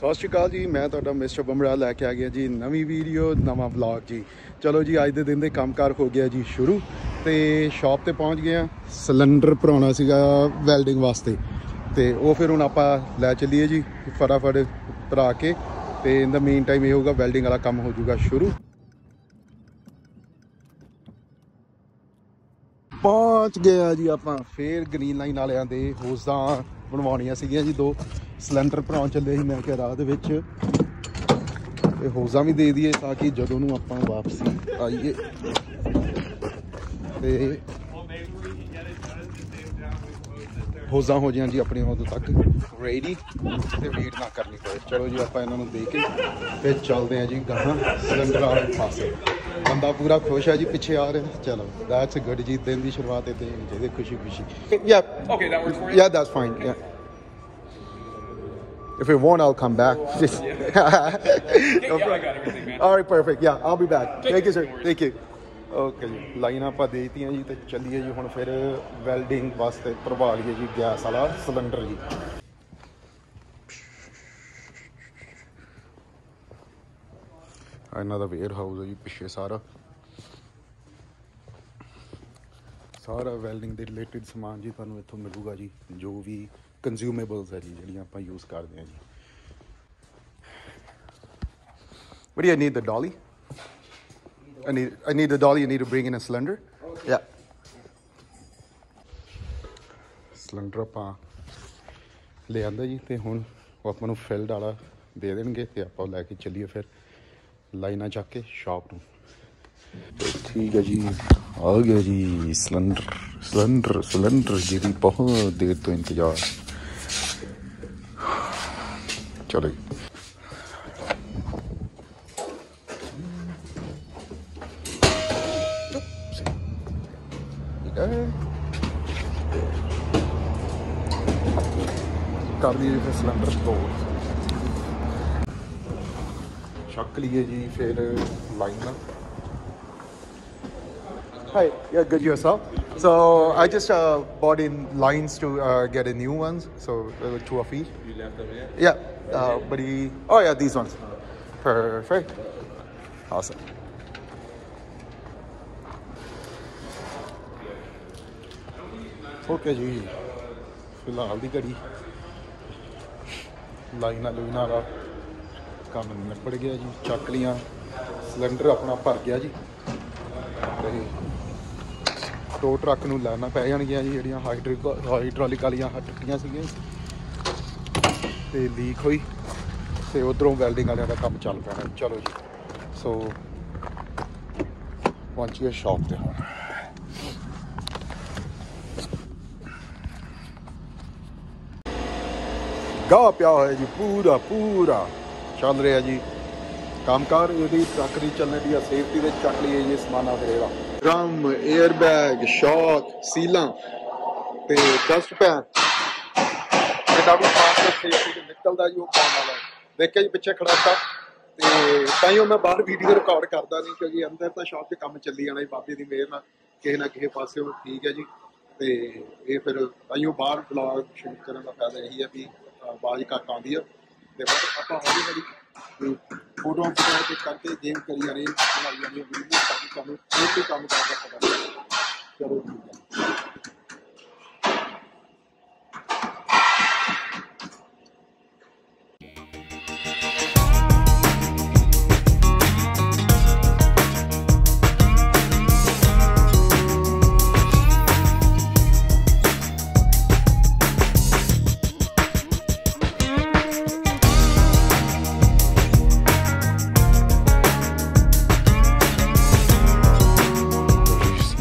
ਸਤਿ ਸ਼੍ਰੀ ਅਕਾਲ ਜੀ, ਮੈਂ ਤੁਹਾਡਾ ਮਿਸਟਰ ਬਮੜਾ ਲੈ ਕੇ ਆ ਗਿਆ ਜੀ ਨਵੀਂ ਵੀਡੀਓ, ਨਵਾਂ ਵਲੌਗ ਜੀ। ਚਲੋ ਜੀ, ਅੱਜ ਦੇ ਦਿਨ ਦੇ ਕੰਮਕਾਰ ਹੋ ਗਿਆ ਜੀ ਸ਼ੁਰੂ ਤੇ ਸ਼ਾਪ ਤੇ ਪਹੁੰਚ ਗਏ ਆ। ਸਿਲੰਡਰ ਭਰਾਉਣਾ ਸੀਗਾ ਵੈਲਡਿੰਗ ਵਾਸਤੇ ਤੇ ਉਹ ਫਿਰ ਹੁਣ ਆਪਾਂ ਲੈ ਚੱਲੀਏ ਜੀ ਫਟਾਫਟ ਭਰਾ ਕੇ ਤੇ ਇਨ ਦਾ ਮੀਨ ਟਾਈਮ ਇਹ ਹੋਊਗਾ ਵੈਲਡਿੰਗ ਵਾਲਾ ਕੰਮ ਹੋ ਜਾਊਗਾ ਸ਼ੁਰੂ। ਪਹੁੰਚ ਗਏ ਆ ਜੀ ਆਪਾਂ, ਫੇਰ ਗ੍ਰੀਨ ਲਾਈਨ ਵਾਲਿਆਂ ਦੇ ਹੋਜ਼ਾਂ ਬਣਵਾਉਣੀਆਂ ਸੀਗੀਆਂ ਜੀ ਦੋ। ਸਿਲੰਡਰ ਭਰਾਉਣ ਚੱਲੇ ਸੀ ਮੈਂ ਕਿਹਾ ਰਾਹ ਦੇ ਵਿੱਚ। ਤੇ ਹੋਜ਼ਾਂ ਵੀ ਦੇ ਦਈਏ ਤਾਂ ਕਿ ਜਦੋਂ ਨੂੰ ਆਪਾਂ ਵਾਪਸੀ ਆਈਏ। ਤੇ ਹੋਜ਼ਾਂ ਹੋ ਜਾਣ ਜੀ ਆਪਣੀ ਉਦੋਂ ਤੱਕ। ਰੈਡੀ ਤੇ ਵੇਟ ਨਾ ਕਰਨੀ ਪਏ ਚਲੋ ਜੀ ਆਪਾਂ ਇਹਨਾਂ ਨੂੰ ਦੇ ਕੇ ਫਿਰ ਚੱਲਦੇ ਆ ਜੀ ਗਾਹਾਂ ਸਿਲੰਡਰ ਵਾਲੇ ਪਾਸੇ। ਬੰਦਾ ਪੂਰਾ ਖੁਸ਼ ਹੈ ਜੀ ਪਿੱਛੇ ਆ ਰਿਹਾ। ਚਲੋ ਦੈਟਸ ਗੁੱਡ ਜੀ ਦਿਨ ਦੀ ਸ਼ੁਰੂਆਤ ਇੱਥੇ ਹੋਣੀ ਚਾਹੀਦੀ ਖੁਸ਼ੀ ਖੁਸ਼ੀ ਯਾ works for you? Yeah, that's fine. Yeah. If it won't, I'll come back. Just Yeah, yeah, I got everything, man. All right, perfect. Yeah, I'll be back. Take Thank you, sir. No. Thank you. Okay ਜੀ ਲਾਈਨਾਂ ਆਪਾਂ ਦਿੱਤੀਆਂ ਜੀ ਤੇ ਚੱਲੀਏ ਜੀ ਹੁਣ ਫਿਰ ਵੈਲਡਿੰਗ ਵਾਸਤੇ ਭਰਵਾ ਲਈਏ ਜੀ ਗੈਸ ਵਾਲਾ ਸਿਲੰਡਰ ਜੀ ਇਹਨਾਂ ਦਾ ਵੇਅਰ ਹਾਊਸ ਹੈ ਜੀ ਪਿੱਛੇ ਸਾਰਾ ਸਾਰਾ ਵੈਲਡਿੰਗ ਦੇ ਰਿਲੇਟਡ ਸਮਾਨ ਜੀ ਤੁਹਾਨੂੰ ਇੱਥੋਂ ਮਿਲੂਗਾ ਜੀ ਜੋ ਵੀ ਕੰਜ਼ਿਊਮੇਬਲਸ ਹੈ ਜੀ ਜਿਹੜੀਆਂ ਆਪਾਂ ਯੂਜ਼ ਕਰਦੇ ਹਾਂ ਜੀ What do you need the dolly? I need I need the dolly. You need to bring in a cylinder. Yeah. Cylinder ਆਪਾਂ ਲੈ ਆਂਦਾ ਜੀ ਤੇ ਹੁਣ ਉਹ ਆਪਾਂ ਨੂੰ ਫਿਲਡ ਵਾਲਾ ਦੇ ਦੇਣਗੇ ਤੇ ਆਪਾਂ ਲੈ ਕੇ ਚੱਲੀਏ ਫਿਰ ਲਾਈਨਾਂ ਚੱਕ ਕੇ ਸ਼ਾਪ ਨੂੰ ਠੀਕ ਹੈ ਜੀ ਆ ਗਿਆ ਜੀ ਸਿਲੰਡਰ ਸਿਲੰਡਰ ਸਿਲੰਡਰ ਜਿਹਦੀ ਬਹੁਤ ਦੇਰ ਤੋਂ ਇੰਤਜ਼ਾਰ ਚਲੋ ਜੀ ਠੀਕ ਹੈ ਕਰ ਲਈਏ ਫਿਰ ਸਿਲੰਡਰ ਤੋਂ ਚੱਕ ਲਈਏ ਜੀ ਫਿਰ line Hi, yeah, good yourself. So I just uh, bought in lines to uh, get a new ones. So uh, two of each. You left them in? Yeah, Uh, but he. Oh yeah, these ones. Perfect. Awesome. Okay ਜੀ ਫਿਲਹਾਲ ਦੀ ਘੜੀ ਲਾਈਨਾਂ ਲੂਈਨਾਂ ਦਾ ਕੰਮ ਨਿਬੜ ਗਿਆ ਜੀ ਚੱਕ ਲੀਆਂ ਸਿਲੰਡਰ ਆਪਣਾ ਭਰ ਗਿਆ ਜੀ ਤੇ ਟੋ ਟਰੱਕ ਨੂੰ ਲੈਣਾ ਪੈ ਜਾਣਗੀਆਂ ਜੀ ਜਿਹੜੀਆਂ ਹਾਈਡ੍ਰਿਕ ਹਾਈਡ੍ਰੋਲਿਕ ਵਾਲੀਆਂ ਟੁੱਟੀਆਂ ਸੀਗੀਆਂ ਤੇ ਲੀਕ ਹੋਈ ਤੇ ਉਧਰੋਂ ਵੈਲਡਿੰਗ ਵਾਲਿਆਂ ਦਾ ਕੰਮ ਚੱਲ ਪੈਣਾ ਚਲੋ ਜੀ। ਸੋ ਪਹੁੰਚੀਏ ਸ਼ਾਪ ਤੇ ਹੁਣ। ਗਾ ਪਿਆ ਹੋਇਆ ਜੀ ਪੂਰਾ ਪੂਰਾ। ਚੱਲ ਰਿਹਾ ਜੀ। ਕੰਮਕਾਰ ਇਹਦੀ ਟਰੱਕ ਦੀ ਚੱਲਣ ਦੀ ਆ ਸੇਫਟੀ ਦੇ ਚੱਕ ਲਈਏ ਜੀ ਸਮਾਨਾ ਫਿਰ ਇਹਦਾ ਡਰਮ 에ਅਰ ਬੈਗ ਸ਼ੌਕ ਸੀਲਾਂ ਤੇ ਡਸਟ ਪੈਨ ਇਹਦਾ ਵੀ ਪਾਸ ਸੇਫਟੀ ਤੇ ਨਿਕਲਦਾ ਜੀ ਪਾਉਣ ਵਾਲਾ ਦੇਖਿਆ ਜੀ ਪਿੱਛੇ ਖੜਾ ਤੇ ਤਾਂ ਹੀ ਉਹ ਮੈਂ ਬਾਹਰ ਵੀਡੀਓ ਰਿਕਾਰਡ ਕਰਦਾ ਨਹੀਂ ਕਿਉਂਕਿ ਅੰਦਰ ਤਾਂ ਸ਼ਾਪ 'ਚ ਕੰਮ ਚੱਲੀ ਜਾਣਾ ਜੀ ਬਾਬੇ ਦੀ ਮਿਹਰ ਨਾਲ। ਕਿਸੇ ਨਾ ਕਿਸੇ ਪਾਸੇ ਉਹ ਠੀਕ ਹੈ ਜੀ। ਤੇ ਇਹ ਫਿਰ ਤਾਈਓ ਬਾਹਰ ਬਲੌਗ ਸ਼ੂਟ ਕਰਨ ਦਾ ਫਾਇਦਾ ਇਹੀ ਹੈ ਵੀ ਅਹ, ਆਵਾਜ਼ ਘੱਟ ਆਉਂਦੀ ਹੈ ਤੇ ਬਸ ਆਪਾਂ ਹੌਲੀ ਹੌਲੀ ਫੋਟੋਆਂ ਫੋਟੋਆਂ ਤੇ ਕਰਕੇ ਗੇਮ ਕਰੀ ਜਾ ਰਹੇ ਬਣਾਈ ਜਾਂਦੇ ਵੀਡੀਓ ਤਾਂ ਕਿ ਤੁਹਾਨੂੰ ਇਹ ਤੇ ਕੰਮ ਕਰਦਾ ਪਤਾ ਚਲੋ ਠੀਕ ਹੈ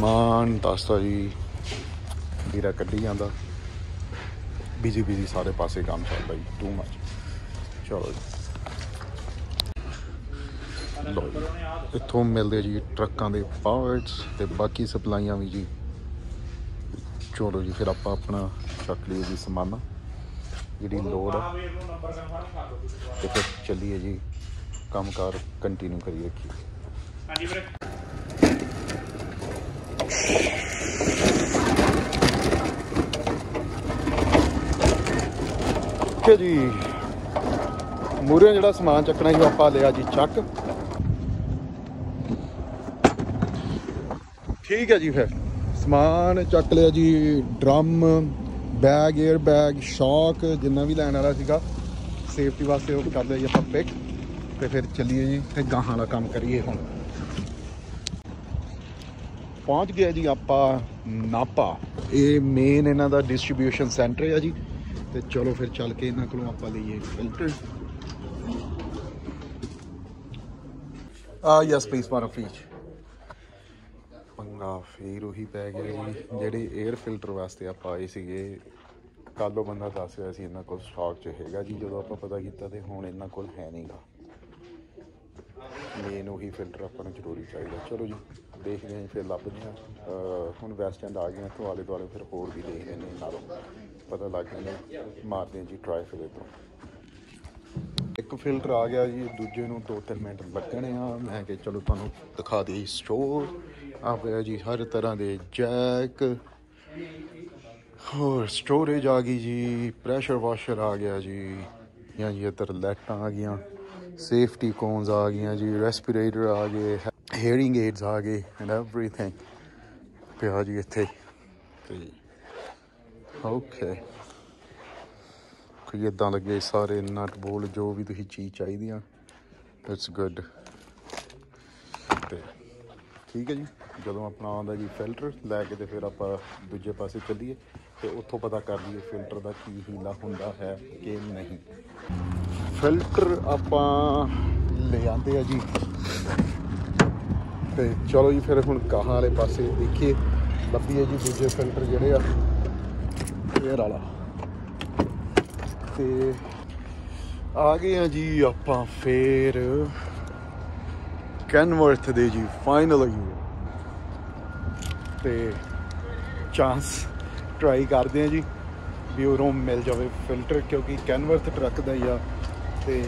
ਸਮਾਨ ਦੱਸਦਾ ਜੀ, ਵੀਰਾ ਕੱਢੀ ਜਾਂਦਾ। ਬਿਜ਼ੀ ਬਿਜ਼ੀ ਸਾਰੇ ਪਾਸੇ ਕੰਮ ਚੱਲਦਾ ਜੀ ਟੂ ਮੱਚ ਚਲੋ ਜੀ। ਇੱਥੋਂ ਮਿਲਦੇ ਜੀ ਟਰੱਕਾਂ ਦੇ ਪਾਰਟਸ ਤੇ ਬਾਕੀ ਸਪਲਾਈਆਂ ਵੀ ਜੀ। ਚਲੋ ਜੀ, ਫਿਰ ਆਪਾਂ ਆਪਣਾ ਚੱਕ ਲਈਏ ਜੀ ਸਮਾਨ। ਜਿਹੜੀ ਲੋੜ ਆ। ਤੇ ਫਿਰ ਚੱਲੀਏ ਜੀ, ਕੰਮਕਾਰ ਕੰਟੀਨਿਊ ਕਰੀਏ ਰੱਖੀਏ ਹਾਂਜੀ ਵੀਰੇ। ਓਕੇ ਜੀ। ਮੂਰੇ ਜਿਹੜਾ ਸਮਾਨ ਚੱਕਣਾ ਸੀ, ਆਪਾਂ ਲਿਆ ਜੀ ਚੱਕ। ਠੀਕ ਹੈ ਜੀ ਫਿਰ। ਸਮਾਨ ਚੱਕ ਲਿਆ ਜੀ, ਡਰਮ, ਬੈਗ 에ਅਰ ਬੈਗ, ਸ਼ੌਕ, ਜਿੰਨਾ ਵੀ ਲੈਣ ਵਾਲਾ ਸੀਗਾ। ਸੇਫਟੀ ਵਾਸਤੇ ਉਹ ਕਰ ਲਿਆ ਜੀ ਆਪਾਂ ਪਿਕ। ਤੇ ਫਿਰ ਚੱਲੀਏ ਜੀ, ਤੇ ਗਾਹਾਂ ਵਾਲਾ ਕੰਮ ਕਰੀਏ ਹੁਣ। ਪਹੁੰਚ ਗਿਆ ਜੀ ਆਪਾਂ ਨਾਪਾ। ਇਹ ਮੇਨ ਇਹਨਾਂ ਦਾ ਡਿਸਟ੍ਰੀਬਿਊਸ਼ਨ ਸੈਂਟਰ ਹੈ ਜੀ। ਤੇ ਚਲੋ ਫਿਰ ਚੱਲ ਕੇ ਇਹਨਾਂ ਕੋਲੋਂ ਆਪਾਂ ਲਈਏ। ਫਿਲਟਰ ਆ ਯਸ ਪਲੀਜ਼ ਮਾਰ ਫੀਚ ਪੰਗਾ ਫੇਰ ਉਹੀ ਪੈ ਗਿਆ ਜੀ, ਜਿਹੜੇ 에ਅਰ ਫਿਲਟਰ ਵਾਸਤੇ ਆਪਾਂ ਆਏ ਸੀਗੇ। ਕੱਲ੍ਹ ਉਹ ਬੰਦਾ ਦੱਸ ਰਿਹਾ ਸੀ, ਇਹਨਾਂ ਕੋਲ ਸਟਾਕ 'ਚ ਹੈਗਾ ਜੀ। ਜਦੋਂ ਆਪਾਂ ਪਤਾ ਕੀਤਾ ਤੇ ਹੁਣ ਇਹਨਾਂ ਕੋਲ ਹੈ ਨਹੀਂਗਾ ਮੇਨ ਉਹੀ ਫਿਲਟਰ ਆਪਾਂ ਨੂੰ ਜ਼ਰੂਰੀ ਚਾਹੀਦਾ। ਚਲੋ ਜੀ ਦੇਖਦੇ ਹਾਂ ਜੀ, ਫਿਰ ਲੱਭਦੇ ਹਾਂ। ਹੁਣ ਵੈਸਟ ਐਂਡ ਆ ਗਏ ਹਾਂ ਤੋਂ ਆਲੇ ਦੁਆਲੇ ਫਿਰ ਹੋਰ ਵੀ ਦੇਖਦੇ ਨੇ ਨਾਲੋਂ। ਪਤਾ ਲੱਗ ਜਾਂਦਾ ਮਾਰਦੇ ਹਾਂ ਜੀ ਟਰਾਈ ਫਿਰ ਤੋਂ ਇੱਕ ਫਿਲਟਰ ਆ ਗਿਆ ਜੀ ਦੂਜੇ ਨੂੰ 2-3 ਮਿੰਟ ਲੱਗਣੇ ਆ। ਮੈਂ ਕਿ ਚਲੋ ਤੁਹਾਨੂੰ ਦਿਖਾ ਦਈਏ ਸਟੋਰ ਆ ਗਿਆ ਜੀ ਹਰ ਤਰ੍ਹਾਂ ਦੇ ਜੈਕ ਹੋਰ ਸਟੋਰੇਜ ਆ ਗਈ ਜੀ ਪ੍ਰੈਸ਼ਰ ਵਾਸ਼ਰ ਆ ਗਿਆ ਜੀ। ਜਾਂ ਜੀ ਇੱਧਰ ਲਾਈਟਾਂ ਆ ਗਈਆਂ। ਸੇਫਟੀ ਕੋਨਸ ਆ ਗਈਆਂ ਜੀ ਰੈਸਪੀਰੇਟਰ ਆ ਗਏ ਹੈਰਿੰਗ ਏਡਸ ਆ ਗਏ ਐਂਡ ਐਵਰੀਥਿੰਗ ਪਿਆ ਜੀ ਇੱਥੇ। ਤੇ ਓਕੇ ਕੋਈ ਇਦਾਂ ਲੱਗੇ ਸਾਰੇ ਨਟ ਬੋਲ ਜੋ ਵੀ ਤੁਸੀਂ ਚੀਜ਼ ਚਾਹੀਦੀ ਆ ਇਟਸ ਗੁੱਡ ਤੇ ਠੀਕ ਹੈ ਜੀ, ਜਦੋਂ ਆਪਣਾ ਆਉਂਦਾ ਜੀ ਫਿਲਟਰ ਲੈ ਕੇ ਤੇ ਫਿਰ ਆਪਾਂ ਦੂਜੇ ਪਾਸੇ ਚੱਲੀਏ, ਤੇ ਉੱਥੋਂ ਪਤਾ ਕਰ ਲਈਏ ਫਿਲਟਰ ਦਾ ਕੀ ਹੀਲਾ ਹੁੰਦਾ ਹੈ, ਕਿ ਨਹੀਂ। ਫਿਲਟਰ ਆਪਾਂ ਲੈ ਆਂਦੇ ਆ ਜੀ। ਤੇ ਚਲੋ ਜੀ, ਫਿਰ ਹੁਣ ਗਾਹਾਂ ਵਾਲੇ ਪਾਸੇ ਦੇਖੀਏ। ਲੱਭੀਏ ਜੀ ਦੂਜੇ ਫਿਲਟਰ ਜਿਹੜੇ ਆ 에ਅਰ ਵਾਲਾ। ਤੇ ਆ ਗਏ ਆ ਜੀ ਆਪਾਂ ਫੇਰ ਕੈਨਵਰਥ ਦੇ ਜੀ ਫਾਈਨਲੀ ਤੇ ਚਾਂਸ ਟਰਾਈ ਕਰਦੇ ਆ ਜੀ ਵੀ ਉਰੋਂ ਮਿਲ ਜਾਵੇ ਫਿਲਟਰ, ਕਿਉਂਕਿ ਕੈਨਵਰਥ ਟਰੱਕ ਦਾ ਹੀ ਆ। ਤੇ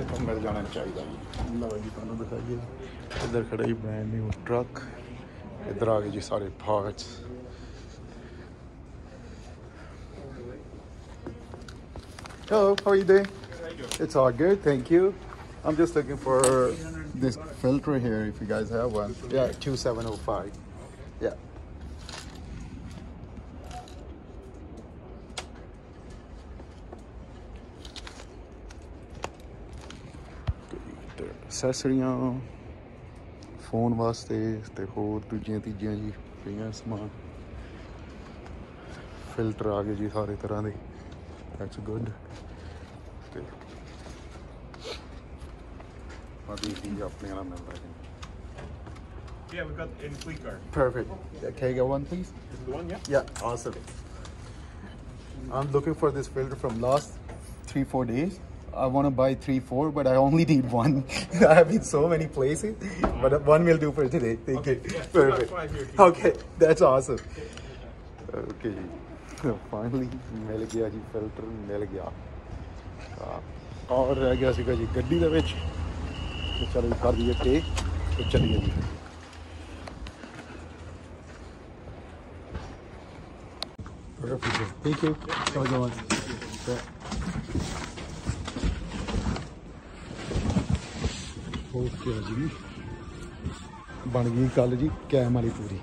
ਇੱਥੋਂ ਮਿਲ ਜਾਣਾ ਚਾਹੀਦਾ ਜੀ ਲਓ ਜੀ ਤੁਹਾਨੂੰ ਦਿਖਾਈਏ ਇੱਧਰ ਖੜਾ ਹੀ ਬ੍ਰਾਂਡ ਨਿਊ ਟਰੱਕ ਇੱਧਰ ਆ ਗਏ ਜੀ ਸਾਰੇ parts Hello, how are you doing? It's all good, thank you. I'm just looking for this filter here, if you guys have one. Yeah, 2705. Yeah. ਅਸੈਸਰੀਆਂ phone ਵਾਸਤੇ ਤੇ ਹੋਰ ਦੂਜੀਆਂ ਤੀਜੀਆਂ ਜੀ ਪਈਆਂ ਸਮਾਨ ਫਿਲਟਰ ਆ ਗਏ ਜੀ ਸਾਰੇ ਤਰ੍ਹਾਂ ਦੇ ਦੈਟਸ ਗੁੱਡ ਤੇ ਆਦੀ ਚੀਜ਼ ਆਪਣੇ ਨਾਲ ਮਿਲਦਾ ਹੈ Yeah, we've got in fleet car. Perfect. Yeah, can I get one, please? This is the one, yeah? Yeah, awesome. I'm looking for this filter from last three, four days. I want to buy three, four, but I only need one. I have been so many places, but one will do for today. Thank Okay, you. yeah, so we got Perfect. five here, too. Okay, that's awesome. Okay, ਜੀ finally ਮਿਲ ਗਿਆ ਜੀ filter ਮਿਲ ਗਿਆ ਤਾਂ ਔਰ ਰਹਿ ਗਿਆ ਸੀਗਾ ਜੀ ਗੱਡੀ ਦੇ ਵਿੱਚ ਤੇ ਚਲੋ ਜੀ ਕਰ ਦਈਏ ਟੇਕ ਤੇ ਚੱਲੀਏ ਜੀ Perfect. Thank you. Have a Good one. Okay ਜੀ। ਬਣ ਗਈ ਕੱਲ ਜੀ ਕੈਮ ਵਾਲੀ ਪੂਰੀ।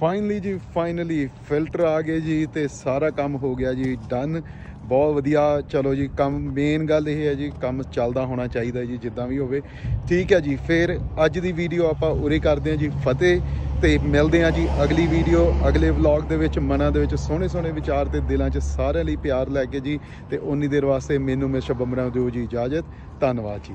ਫਾਈਨਲੀ ਜੀ ਫਾਈਨਲੀ ਫਿਲਟਰ ਆ ਗਏ ਜੀ ਤੇ ਸਾਰਾ ਕੰਮ ਹੋ ਗਿਆ ਜੀ ਡਨ ਬਹੁਤ ਵਧੀਆ, ਚਲੋ ਜੀ, ਕੰਮ ਮੇਨ ਗੱਲ ਇਹ ਹੈ ਜੀ, ਕੰਮ ਚੱਲਦਾ ਹੋਣਾ ਚਾਹੀਦਾ ਜੀ, ਜਿੱਦਾਂ ਵੀ ਹੋਵੇ। ਠੀਕ ਹੈ ਜੀ, ਫਿਰ ਅੱਜ ਦੀ ਵੀਡੀਓ ਆਪਾਂ ਉਰੇ ਕਰਦੇ ਹਾਂ ਜੀ, ਫਤਿਹ। ਤੇ ਮਿਲਦੇ ਹਾਂ ਜੀ ਅਗਲੀ ਵੀਡੀਓ ਅਗਲੇ ਵਲੌਗ ਦੇ ਵਿੱਚ, ਮਨਾਂ ਦੇ ਵਿੱਚ, ਸੋਹਣੇ ਸੋਹਣੇ ਵਿਚਾਰ ਤੇ ਦਿਲਾਂ 'ਚ ਸਾਰਿਆਂ ਲਈ ਪਿਆਰ ਲੈ ਕੇ ਜੀ। ਤੇ ਉਨੀ ਦੇਰ ਵਾਸਤੇ ਮੈਨੂੰ ਮਿਸਟਰ ਬੰਬਰਾ ਦਿਓ ਜੀ ਇਜਾਜ਼ਤ। ਧੰਨਵਾਦ ਜੀ।